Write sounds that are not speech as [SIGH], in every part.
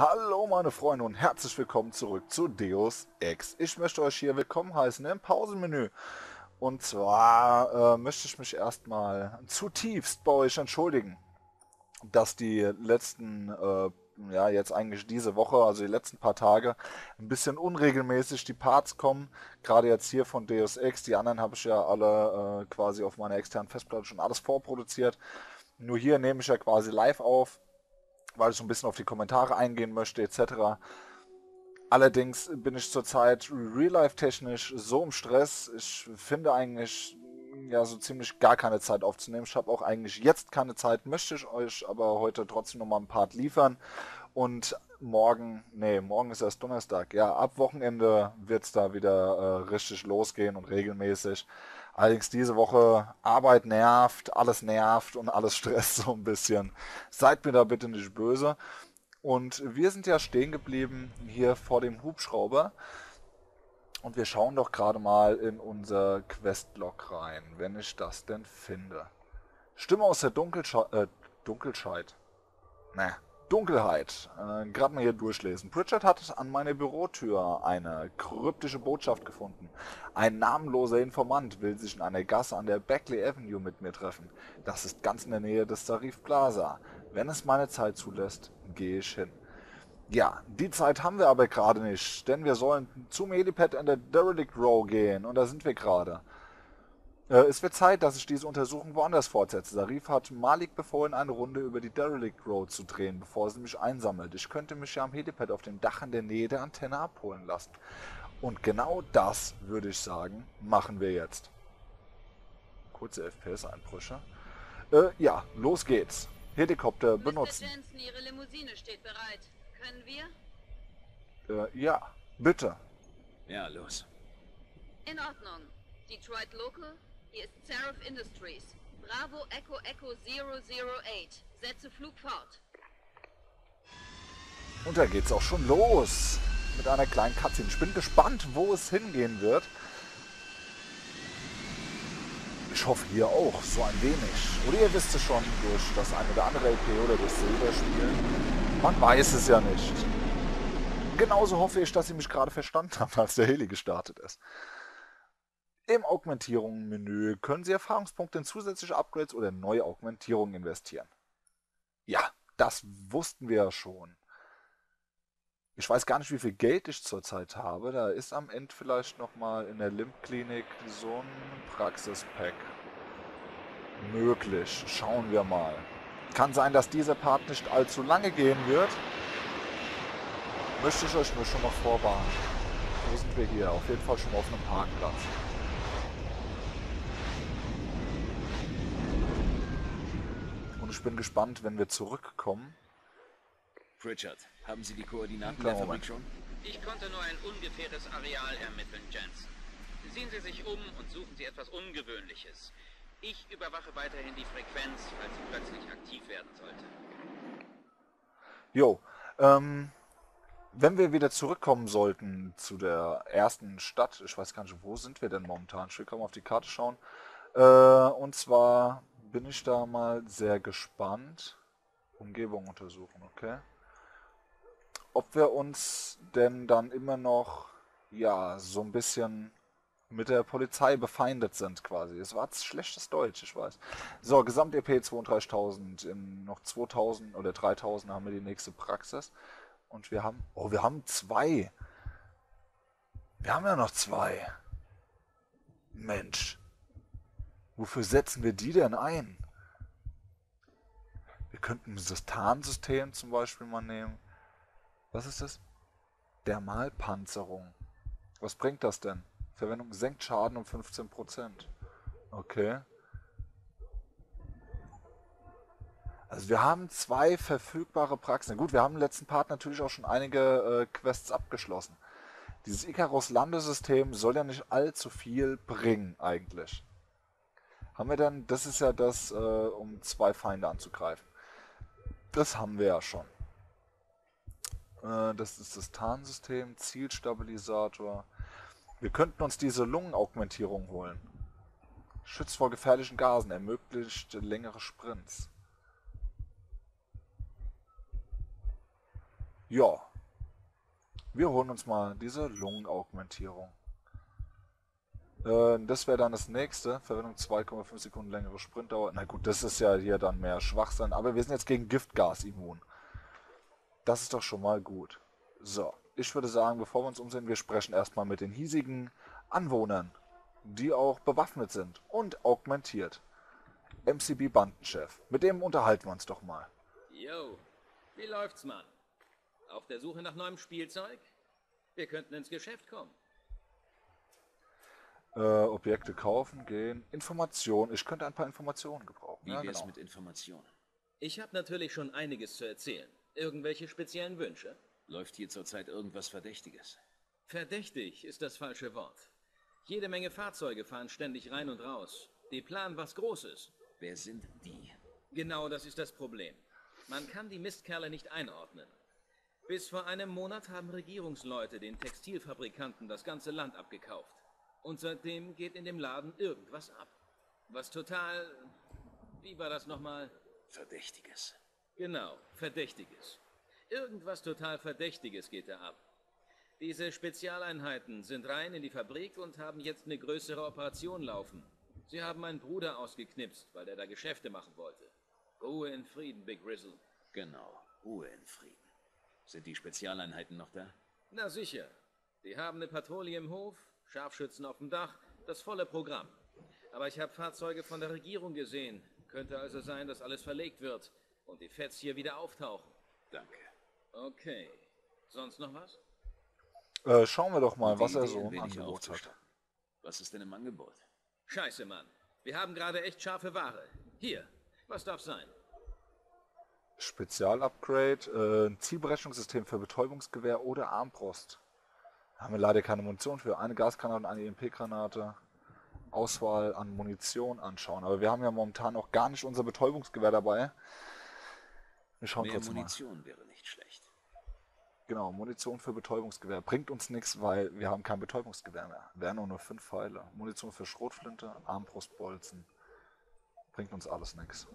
Hallo meine Freunde und herzlich willkommen zurück zu Deus Ex. Ich möchte euch hier willkommen heißen im Pausenmenü. Und zwar äh, möchte ich mich erstmal zutiefst bei euch entschuldigen, dass die letzten, äh, ja jetzt eigentlich diese Woche, also die letzten paar Tage, ein bisschen unregelmäßig die Parts kommen. Gerade jetzt hier von Deus Ex, die anderen habe ich ja alle äh, quasi auf meiner externen Festplatte schon alles vorproduziert. Nur hier nehme ich ja quasi live auf weil ich so ein bisschen auf die Kommentare eingehen möchte etc. Allerdings bin ich zurzeit real-life-technisch so im Stress. Ich finde eigentlich ja so ziemlich gar keine Zeit aufzunehmen. Ich habe auch eigentlich jetzt keine Zeit, möchte ich euch aber heute trotzdem nochmal ein Part liefern. Und morgen, nee, morgen ist erst Donnerstag. Ja, ab Wochenende wird es da wieder äh, richtig losgehen und regelmäßig. Allerdings diese Woche Arbeit nervt, alles nervt und alles [LAUGHS] stresst so ein bisschen. Seid mir da bitte nicht böse. Und wir sind ja stehen geblieben hier vor dem Hubschrauber. Und wir schauen doch gerade mal in unser Questlog rein, wenn ich das denn finde. Stimme aus der Dunkelscheid. Äh, Dunkelscheid. Ne, Dunkelheit. Äh, Gerade mal hier durchlesen. Pritchard hat an meiner Bürotür eine kryptische Botschaft gefunden. Ein namenloser Informant will sich in einer Gasse an der Beckley Avenue mit mir treffen. Das ist ganz in der Nähe des Tarif Plaza. Wenn es meine Zeit zulässt, gehe ich hin. Ja, die Zeit haben wir aber gerade nicht, denn wir sollen zum Helipad in der Derelict Row gehen und da sind wir gerade. Äh, es wird Zeit, dass ich diese Untersuchung woanders fortsetze. Sarif hat Malik befohlen, eine Runde über die Derelict Road zu drehen, bevor sie mich einsammelt. Ich könnte mich ja am Helipad auf dem Dach in der Nähe der Antenne abholen lassen. Und genau das, würde ich sagen, machen wir jetzt. Kurze FPS-Einbrüche. Äh, ja, los geht's. Helikopter benutzen. Mr. Jensen, Ihre Limousine steht bereit. Können wir? Äh, ja, bitte. Ja, los. In Ordnung. Detroit Local, hier ist Seraph Industries. Bravo Echo Echo 008. Setze Flug fort. Und da geht's auch schon los. Mit einer kleinen Cutscene. Ich bin gespannt, wo es hingehen wird. Ich hoffe hier auch, so ein wenig. Oder ihr wisst es schon, durch das eine oder andere LP oder durch Silberspiel. Man weiß es ja nicht. Genauso hoffe ich, dass ihr mich gerade verstanden [LAUGHS] habt, als der Heli gestartet ist. Im Augmentierungen-Menü können Sie Erfahrungspunkte in zusätzliche Upgrades oder neue Augmentierungen investieren. Ja, das wussten wir ja schon. Ich weiß gar nicht, wie viel Geld ich zurzeit habe. Da ist am Ende vielleicht nochmal in der Limp-Klinik so ein Praxispack möglich. Schauen wir mal. Kann sein, dass dieser Part nicht allzu lange gehen wird. Möchte ich euch nur schon mal vorwarnen. Wo sind wir hier? Auf jeden Fall schon auf einem Parkplatz. Ich bin gespannt, wenn wir zurückkommen. Pritchard, haben Sie die Koordinaten der Fabrik schon? Ich konnte nur ein ungefähres Areal ermitteln, Jensen. Sehen Sie sich um und suchen Sie etwas Ungewöhnliches. Ich überwache weiterhin die Frequenz, falls sie plötzlich aktiv werden sollte. Jo, ähm, wenn wir wieder zurückkommen sollten zu der ersten Stadt, ich weiß gar nicht, wo sind wir denn momentan? Ich will mal auf die Karte schauen. Äh, und zwar bin ich da mal sehr gespannt. Umgebung untersuchen, okay. Ob wir uns denn dann immer noch, ja, so ein bisschen mit der Polizei befeindet sind quasi. Es war schlechtes Deutsch, ich weiß. So, Gesamt-EP 32.000, in noch 2.000 oder 3.000 haben wir die nächste Praxis. Und wir haben, oh, wir haben zwei. Wir haben ja noch zwei. Mensch. Wofür setzen wir die denn ein? Wir könnten das Tarnsystem zum Beispiel mal nehmen. Was ist das? Dermalpanzerung. Was bringt das denn? Verwendung senkt Schaden um 15%. Okay. Also wir haben zwei verfügbare Praxen. Gut, wir haben im letzten Part natürlich auch schon einige äh, Quests abgeschlossen. Dieses Icarus-Landesystem soll ja nicht allzu viel bringen eigentlich. Haben wir dann, das ist ja das, äh, um zwei Feinde anzugreifen. Das haben wir ja schon. Äh, das ist das Tarnsystem, Zielstabilisator. Wir könnten uns diese Lungenaugmentierung holen. Schützt vor gefährlichen Gasen, ermöglicht längere Sprints. Ja. Wir holen uns mal diese Lungenaugmentierung. Äh, das wäre dann das nächste. Verwendung 2,5 Sekunden längere Sprintdauer. Na gut, das ist ja hier dann mehr Schwachsinn. Aber wir sind jetzt gegen Giftgas immun. Das ist doch schon mal gut. So, ich würde sagen, bevor wir uns umsehen, wir sprechen erstmal mit den hiesigen Anwohnern, die auch bewaffnet sind und augmentiert. MCB Bandenchef. Mit dem unterhalten wir uns doch mal. Yo, wie läuft's, Mann? Auf der Suche nach neuem Spielzeug? Wir könnten ins Geschäft kommen. Äh, Objekte kaufen, gehen. Informationen. Ich könnte ein paar Informationen gebrauchen. Wie ja, wär's genau. mit Informationen? Ich habe natürlich schon einiges zu erzählen. Irgendwelche speziellen Wünsche? Läuft hier zurzeit irgendwas Verdächtiges? Verdächtig ist das falsche Wort. Jede Menge Fahrzeuge fahren ständig rein und raus. Die planen was Großes. Wer sind die? Genau das ist das Problem. Man kann die Mistkerle nicht einordnen. Bis vor einem Monat haben Regierungsleute den Textilfabrikanten das ganze Land abgekauft. Und seitdem geht in dem Laden irgendwas ab. Was total... Wie war das nochmal? Verdächtiges. Genau, Verdächtiges. Irgendwas total Verdächtiges geht da ab. Diese Spezialeinheiten sind rein in die Fabrik und haben jetzt eine größere Operation laufen. Sie haben meinen Bruder ausgeknipst, weil er da Geschäfte machen wollte. Ruhe in Frieden, Big Rizzle. Genau. Ruhe in Frieden. Sind die Spezialeinheiten noch da? Na sicher. Die haben eine Patrouille im Hof, Scharfschützen auf dem Dach, das volle Programm. Aber ich habe Fahrzeuge von der Regierung gesehen. Könnte also sein, dass alles verlegt wird und die Feds hier wieder auftauchen. Danke. Okay. Sonst noch was? Äh, schauen wir doch mal, Die was er so ein im Angebot hat. Was ist denn im Angebot? Scheiße, Mann. Wir haben gerade echt scharfe Ware. Hier, was darf sein? Spezialupgrade, äh, ein Zielberechnungssystem für Betäubungsgewehr oder Armbrust. Haben wir leider keine Munition für. Eine Gasgranate und eine EMP-Granate. Auswahl an Munition anschauen. Aber wir haben ja momentan auch gar nicht unser Betäubungsgewehr dabei. Wir schauen Mehr mal. Munition wäre nicht schlecht. Genau, Munition für Betäubungsgewehr. Bringt uns nichts, weil wir haben kein Betäubungsgewehr mehr. Wären nur nur fünf Pfeile. Munition für Schrotflinte, Armbrustbolzen. Bringt uns alles nichts.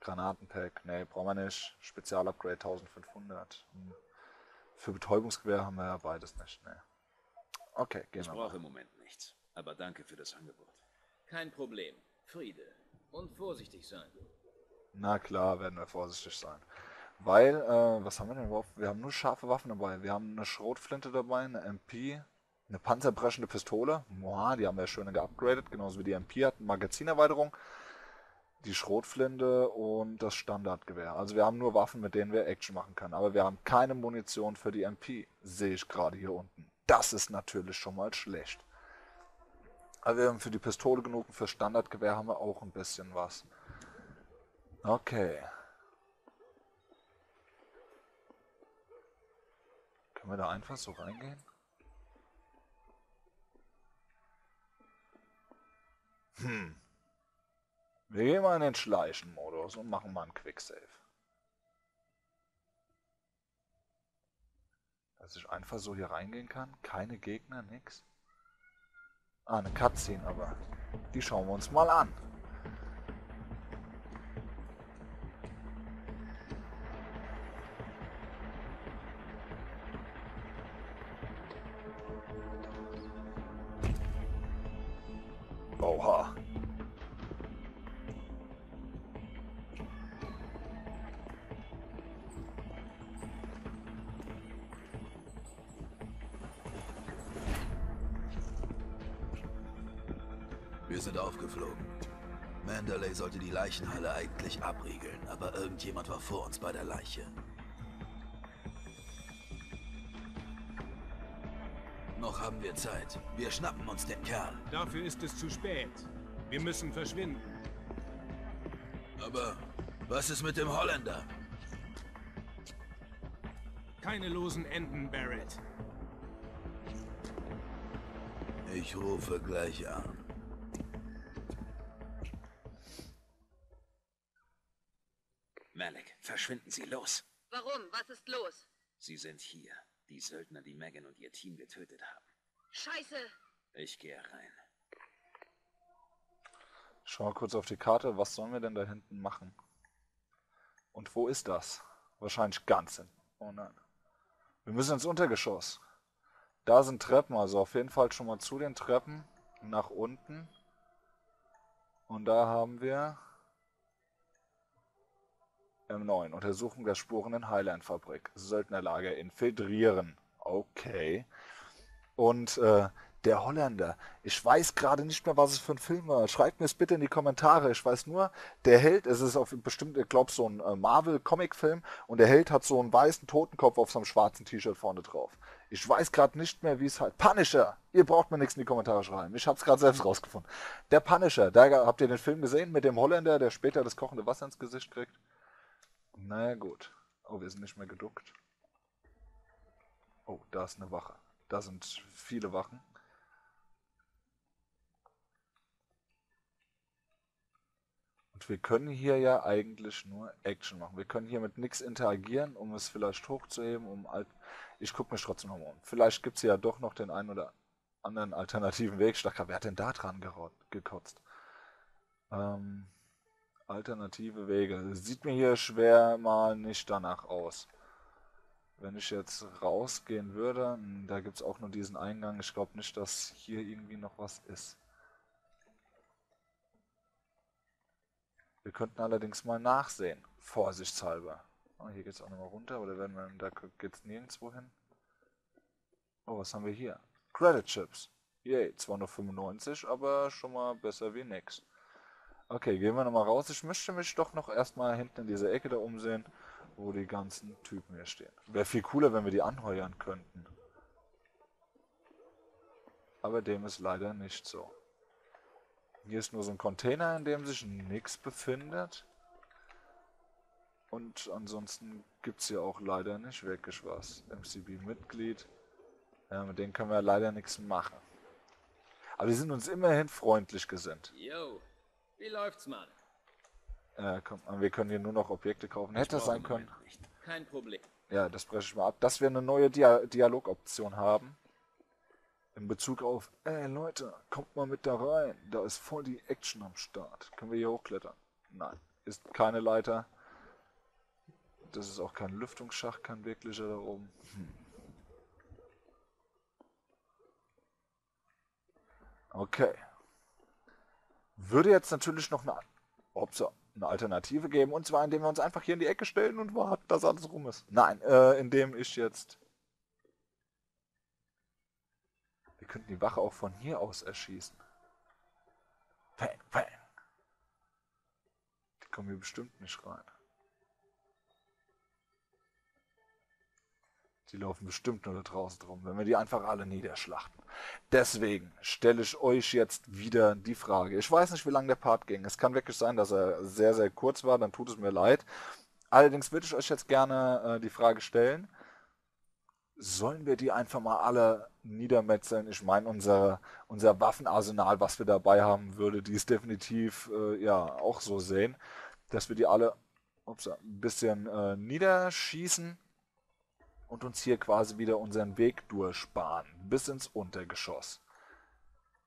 Granatenpack, nee, brauchen wir nicht. Spezialupgrade 1500. Hm. Für Betäubungsgewehr haben wir ja beides nicht, nee. Okay, gehen Ich brauche im Moment nichts. Aber danke für das Angebot. Kein Problem. Friede. Und vorsichtig sein. Na klar, werden wir vorsichtig sein. Weil, äh, was haben wir denn überhaupt? Wir haben nur scharfe Waffen dabei. Wir haben eine Schrotflinte dabei, eine MP, eine panzerbrechende Pistole. Boah, die haben wir schön geupgradet, genauso wie die MP hat eine Magazinerweiterung. Die Schrotflinte und das Standardgewehr. Also wir haben nur Waffen, mit denen wir Action machen können. Aber wir haben keine Munition für die MP, sehe ich gerade hier unten. Das ist natürlich schon mal schlecht. Aber wir haben für die Pistole genug und für Standardgewehr haben wir auch ein bisschen was. Okay. Können wir da einfach so reingehen? Hm. Wir gehen mal in den Schleichen-Modus und machen mal einen Quicksave. Dass ich einfach so hier reingehen kann? Keine Gegner, nix? Ah, eine Cutscene, aber die schauen wir uns mal an. Wir sind aufgeflogen. Mandalay sollte die Leichenhalle eigentlich abriegeln, aber irgendjemand war vor uns bei der Leiche. Noch haben wir Zeit. Wir schnappen uns den Kerl. Dafür ist es zu spät. Wir müssen verschwinden. Aber was ist mit dem Holländer? Keine losen Enden, Barrett. Ich rufe gleich an. Verschwinden Sie los. Warum? Was ist los? Sie sind hier. Die Söldner, die Megan und ihr Team getötet haben. Scheiße! Ich gehe rein. Schau mal kurz auf die Karte. Was sollen wir denn da hinten machen? Und wo ist das? Wahrscheinlich ganz hinten. Oh nein. Wir müssen ins Untergeschoss. Da sind Treppen, also auf jeden Fall schon mal zu den Treppen nach unten. Und da haben wir M9. Untersuchung der Spuren in Highland-Fabrik. Söldnerlager infiltrieren. Okay. Und äh, der Holländer. Ich weiß gerade nicht mehr, was es für ein Film war. Schreibt mir es bitte in die Kommentare. Ich weiß nur, der Held, es ist auf bestimmt, ich glaube, so ein äh, Marvel-Comic-Film und der Held hat so einen weißen Totenkopf auf seinem schwarzen T-Shirt vorne drauf. Ich weiß gerade nicht mehr, wie es halt. Punisher! Ihr braucht mir nichts in die Kommentare schreiben. Ich habe es gerade selbst rausgefunden. Der Punisher, da habt ihr den Film gesehen mit dem Holländer, der später das kochende Wasser ins Gesicht kriegt? Na gut. Oh, wir sind nicht mehr geduckt. Oh, da ist eine Wache. Da sind viele Wachen. Und wir können hier ja eigentlich nur Action machen. Wir können hier mit nichts interagieren, um es vielleicht hochzuheben, um alt. Ich gucke mich trotzdem nochmal um. Vielleicht gibt es ja doch noch den einen oder anderen alternativen Weg. Ich dachte, wer hat denn da dran gekotzt? Ähm, alternative Wege. Sieht mir hier schwer mal nicht danach aus. Wenn ich jetzt rausgehen würde, hm, da gibt es auch nur diesen Eingang. Ich glaube nicht, dass hier irgendwie noch was ist. Wir könnten allerdings mal nachsehen, vorsichtshalber. Oh, hier geht es auch nochmal runter, oder werden wir, da geht es nirgendwo hin. Oh, was haben wir hier? Credit Chips. Yay, zwar nur 95, aber schon mal besser wie nix. Okay, gehen wir nochmal raus. Ich möchte mich doch noch erstmal hinten in dieser Ecke da umsehen, wo die ganzen Typen hier stehen. Wäre viel cooler, wenn wir die anheuern könnten. Aber dem ist leider nicht so. Hier ist nur so ein Container, in dem sich nichts befindet. Und ansonsten gibt es hier auch leider nicht wirklich was. MCB-Mitglied. Ja, mit denen können wir leider nichts machen. Aber die sind uns immerhin freundlich gesinnt. Yo, wie läuft's, Mann? Äh, komm, wir können hier nur noch Objekte kaufen. Hätte das sein können. Kein Problem. Ja, das breche ich mal ab. Dass wir eine neue Dia Dialogoption haben in Bezug auf, ey Leute, kommt mal mit da rein, da ist voll die Action am Start. Können wir hier hochklettern? Nein, ist keine Leiter. Das ist auch kein Lüftungsschacht, kein wirklicher da oben. Hm. Okay. Würde jetzt natürlich noch eine, eine Alternative geben, und zwar indem wir uns einfach hier in die Ecke stellen und warten, dass alles rum ist. Nein, äh, indem ich jetzt Wir könnten die Wache auch von hier aus erschießen. Bang, bang. Die kommen hier bestimmt nicht rein. Die laufen bestimmt nur da draußen drum, wenn wir die einfach alle niederschlachten. Deswegen stelle ich euch jetzt wieder die Frage. Ich weiß nicht, wie lange der Part ging. Es kann wirklich sein, dass er sehr, sehr kurz war, dann tut es mir leid. Allerdings würde ich euch jetzt gerne äh, die Frage stellen, sollen wir die einfach mal alle niedermetzeln? Ich meine, unser, unser Waffenarsenal, was wir dabei haben, würde dies definitiv äh, ja auch so sehen, dass wir die alle ups, ein bisschen äh, niederschießen und uns hier quasi wieder unseren Weg durchsparen, bis ins Untergeschoss.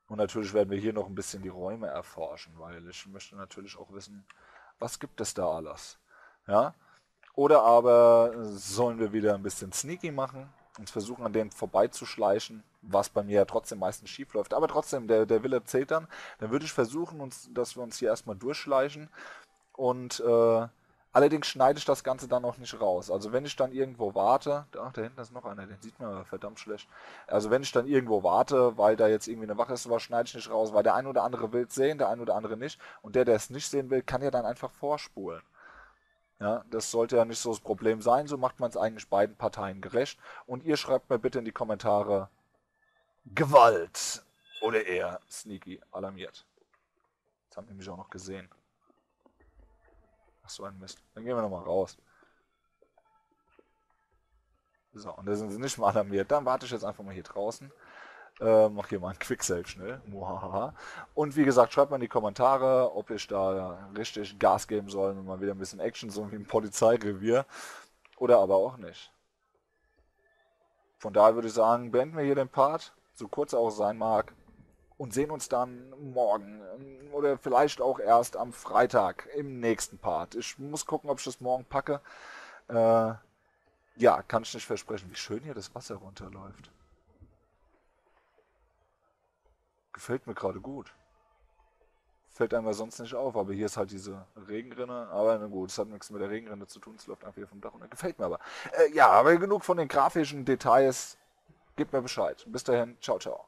Und natürlich werden wir hier noch ein bisschen die Räume erforschen, weil ich möchte natürlich auch wissen, was gibt es da alles. Ja? Oder aber sollen wir wieder ein bisschen sneaky machen und versuchen an denen vorbeizuschleichen, was bei mir ja trotzdem meistens schief läuft. Aber trotzdem, der, der Wille zählt dann. Dann würde ich versuchen, uns, dass wir uns hier erstmal durchschleichen und äh, allerdings schneide ich das Ganze dann noch nicht raus. Also wenn ich dann irgendwo warte, ach, da hinten ist noch einer, den sieht man aber verdammt schlecht. Also wenn ich dann irgendwo warte, weil da jetzt irgendwie eine Wache ist, was schneide ich nicht raus, weil der ein oder andere will es sehen, der ein oder andere nicht. Und der, der es nicht sehen will, kann ja dann einfach vorspulen. Ja, das sollte ja nicht so das Problem sein, so macht man es eigentlich beiden Parteien gerecht. Und ihr schreibt mir bitte in die Kommentare Gewalt oder eher Sneaky alarmiert. Das haben wir nämlich auch noch gesehen. Ach so ein Mist. Dann gehen wir nochmal raus. So, und da sind sie nicht mal alarmiert. Dann warte ich jetzt einfach mal hier draußen. Äh, mach hier mal ein Quicksave schnell. Muhahaha. Und wie gesagt, schreibt mal in die Kommentare, ob ich da richtig Gas geben soll und mal wieder ein bisschen Action, so wie ein Polizeirevier. Oder aber auch nicht. Von daher würde ich sagen, beenden wir hier den Part, so kurz auch sein mag, und sehen uns dann morgen oder vielleicht auch erst am Freitag im nächsten Part. Ich muss gucken, ob ich das morgen packe. Äh, Ja, kann ich nicht versprechen, wie schön hier das Wasser runterläuft. Gefällt mir gerade gut. Fällt einem sonst nicht auf, aber hier ist halt diese Regenrinne. Aber na gut, es hat nichts mit der Regenrinne zu tun, es läuft einfach hier vom Dach runter. Gefällt mir aber. Äh, ja, aber genug von den grafischen Details. Gebt mir Bescheid. Bis dahin, ciao, ciao.